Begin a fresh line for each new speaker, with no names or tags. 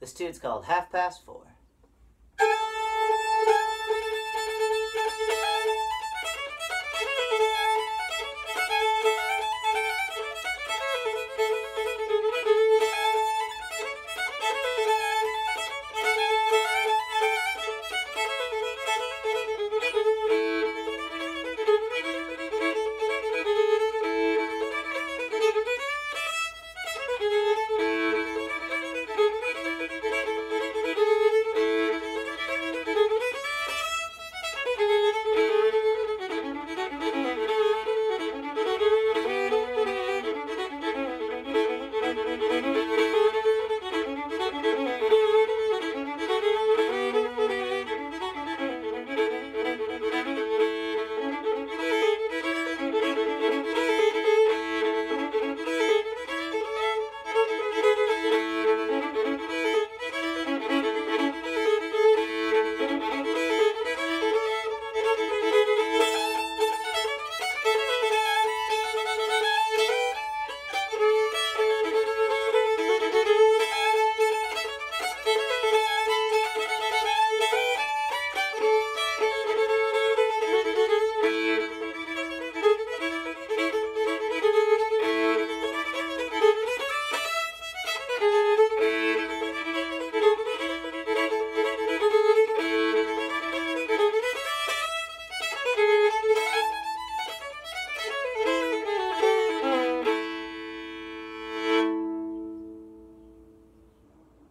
The student's called Half Past Four.